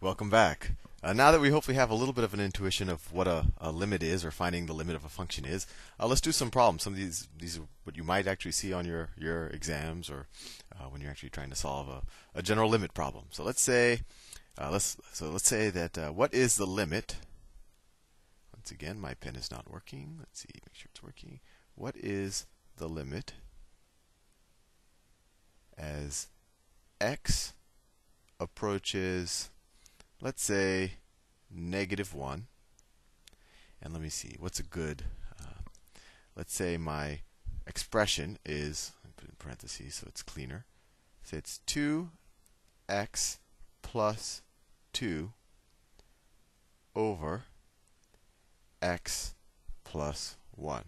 Welcome back. Uh, now that we hopefully have a little bit of an intuition of what a, a limit is or finding the limit of a function is, uh, let's do some problems. Some of these these are what you might actually see on your your exams or uh, when you're actually trying to solve a, a general limit problem. So let's say uh, let's so let's say that uh, what is the limit? Once again, my pen is not working. Let's see, make sure it's working. What is the limit as x approaches let's say negative 1. And let me see, what's a good, uh, let's say my expression is, put in parentheses so it's cleaner. Say it's 2x plus 2 over x plus 1.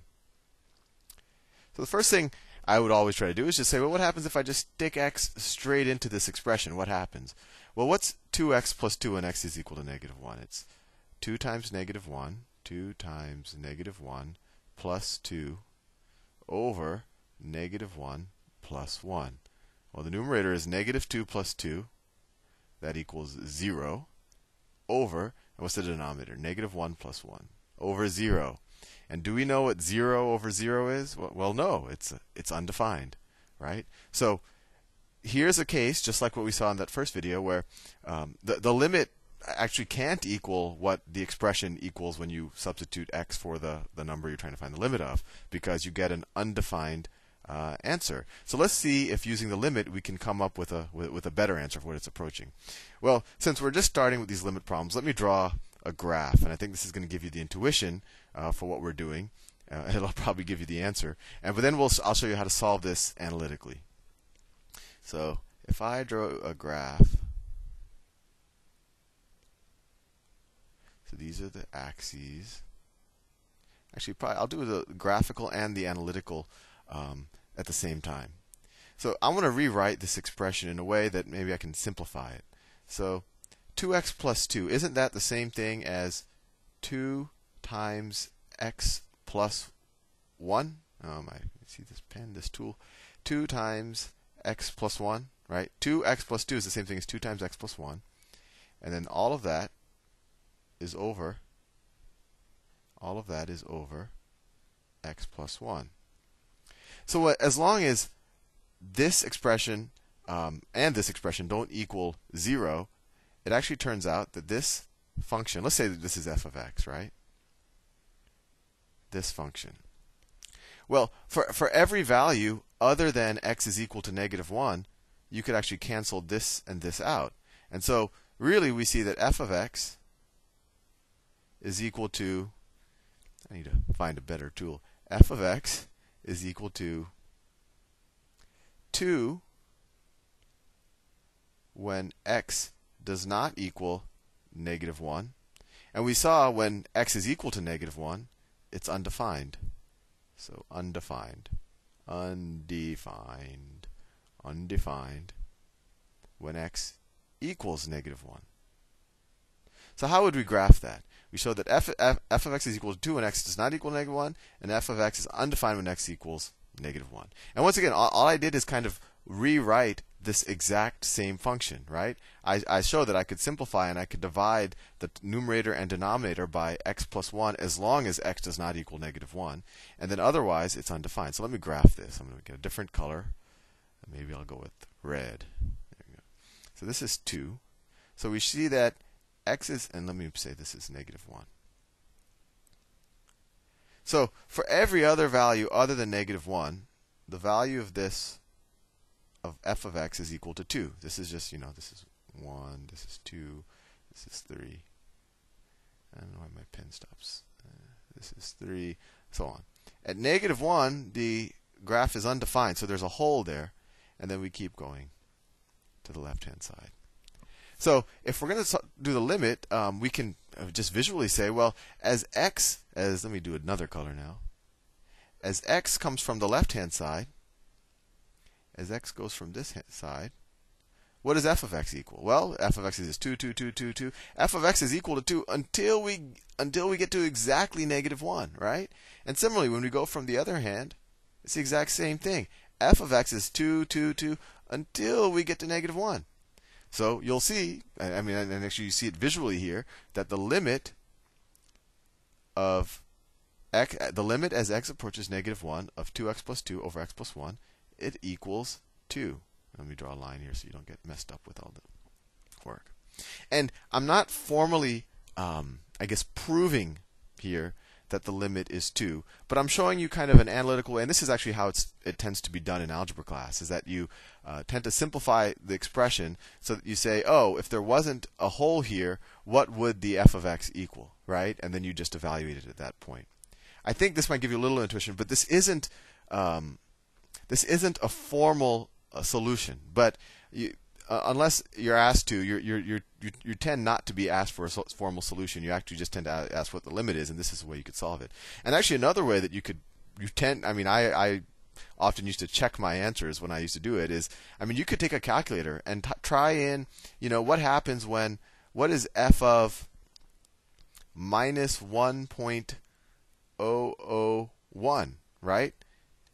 So the first thing I would always try to do is just say, well, what happens if I just stick x straight into this expression? What happens? Well, what's 2x plus 2 and x is equal to negative 1? It's 2 times negative 1, 2 times negative 1 plus 2 over negative 1 plus 1. Well, the numerator is negative 2 plus 2. That equals 0 over, and what's the denominator? Negative 1 plus 1 over 0. And do we know what 0 over 0 is? Well, no, it's, it's undefined, right? So here's a case, just like what we saw in that first video, where um, the, the limit actually can't equal what the expression equals when you substitute x for the, the number you're trying to find the limit of, because you get an undefined uh, answer. So let's see if using the limit we can come up with a with, with, a better answer for what it's approaching. Well, since we're just starting with these limit problems, let me draw a graph, and I think this is going to give you the intuition uh, for what we're doing. Uh, it'll probably give you the answer, and but then we'll I'll show you how to solve this analytically. So if I draw a graph, so these are the axes. Actually, probably I'll do the graphical and the analytical um, at the same time. So I want to rewrite this expression in a way that maybe I can simplify it. So 2x plus 2, isn't that the same thing as 2 times x plus 1? Oh my, see this pen, this tool. 2 times x plus 1, right? 2x plus 2 is the same thing as 2 times x plus 1. And then all of that is over, all of that is over x plus 1. So as long as this expression um, and this expression don't equal 0, it actually turns out that this function, let's say that this is f of x, right? This function well, for, for every value other than x is equal to negative 1, you could actually cancel this and this out. And so, really, we see that f of x is equal to, I need to find a better tool. f of x is equal to 2 when x does not equal negative 1. And we saw when x is equal to negative 1, it's undefined. So undefined, undefined, undefined when x equals negative 1. So how would we graph that? We show that f, f, f of x is equal to 2 when x does not equal negative 1, and f of x is undefined when x equals negative 1. And once again, all, all I did is kind of rewrite this exact same function, right? I, I show that I could simplify and I could divide the numerator and denominator by x plus 1 as long as x does not equal negative 1. And then otherwise, it's undefined. So let me graph this. I'm going to get a different color. Maybe I'll go with red. There we go. So this is 2. So we see that x is, and let me say this is negative 1. So for every other value other than negative 1, the value of this of f of x is equal to 2. This is just, you know, this is 1, this is 2, this is 3. I don't know why my pen stops. Uh, this is 3, so on. At negative 1, the graph is undefined, so there's a hole there. And then we keep going to the left hand side. So if we're going to do the limit, um, we can uh, just visually say, well, as x, as let me do another color now, as x comes from the left hand side, as x goes from this side, what does f of x equal? Well, f of x is 2, 2, 2, 2, 2. f of x is equal to 2 until we until we get to exactly negative 1, right? And similarly, when we go from the other hand, it's the exact same thing. f of x is 2, 2, 2 until we get to negative 1. So you'll see, I mean, and actually you see it visually here, that the limit of x, the limit as x approaches negative 1 of 2x plus 2 over x plus 1, it equals 2. Let me draw a line here so you don't get messed up with all the work. And I'm not formally, um, I guess, proving here that the limit is 2. But I'm showing you kind of an analytical way, and this is actually how it tends to be done in algebra class, is that you uh, tend to simplify the expression so that you say, oh, if there wasn't a hole here, what would the f of x equal, right? And then you just evaluate it at that point. I think this might give you a little intuition, but this isn't um, this isn't a formal uh, solution. But you, uh, unless you're asked to, you're, you're, you you tend not to be asked for a formal solution. You actually just tend to ask what the limit is, and this is the way you could solve it. And actually, another way that you could you tend, I mean, I, I often used to check my answers when I used to do it is, I mean, you could take a calculator and t- try in, you know, what happens when what is f of minus 1.001, right?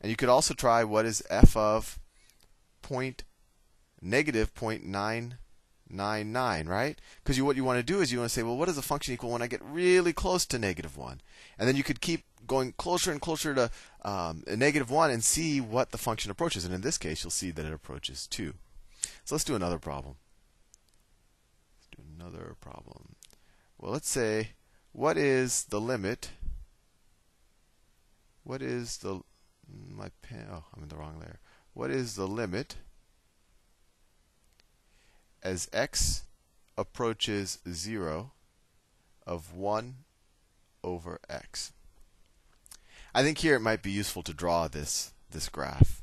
And you could also try what is f of point negative 0.999, right? Because what you want to do is you want to say, well, what does a function equal when I get really close to negative 1? And then you could keep going closer and closer to um, negative 1 and see what the function approaches. And in this case, you'll see that it approaches 2. So let's do another problem. Let's do another problem. Well, let's say, what is the limit? What is the my pen? Oh, I'm in the wrong layer. What is the limit as x approaches 0 of 1 over x. I think here it might be useful to draw this this graph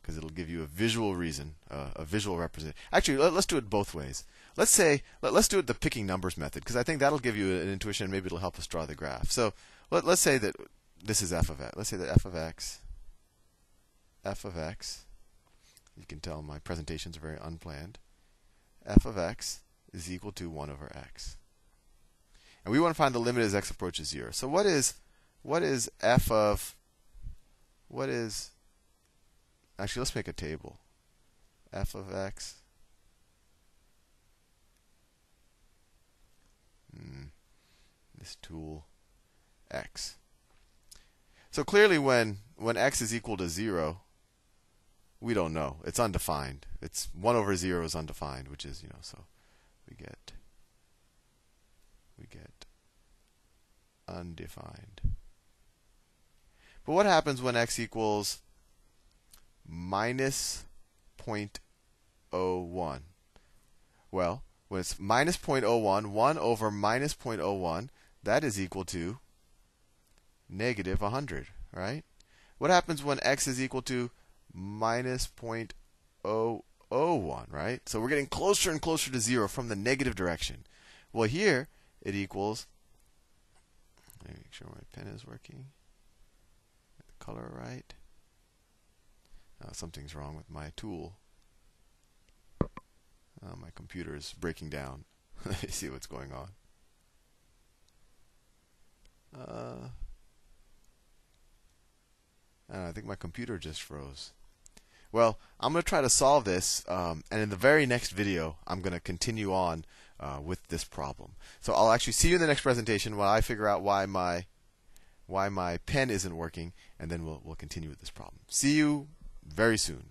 because it'll give you a visual reason, uh, a visual representation. Actually, let, us do it both ways. Let's say let, us do it the picking numbers method because I think that'll give you an intuition. And maybe it'll help us draw the graph. So let, let's say that this is f of x. Let's say that f of x, f of x. You can tell my presentations are very unplanned f of x is equal to 1 over x. And we want to find the limit as x approaches 0. So what is what is f of what is actually let's make a table. f of x hmm, this tool x. So clearly when when x is equal to 0, we don't know. It's undefined. It's 1 over 0 is undefined, which is, you know, so we get we get undefined. But what happens when x equals minus 0.01? Well, when it's minus 0.01, 1 over minus 0.01, that is equal to negative 100, right? What happens when x is equal to minus 0.001, right? So we're getting closer and closer to zero from the negative direction. Well, here it equals. Let me make sure my pen is working. The color right. Uh, something's wrong with my tool. Uh, my computer is breaking down. Let me see what's going on. Uh, I think my computer just froze. Well, I'm going to try to solve this, um, and in the very next video, I'm going to continue on uh, with this problem. So I'll actually see you in the next presentation while I figure out why my why my pen isn't working, and then we'll we'll continue with this problem. See you very soon.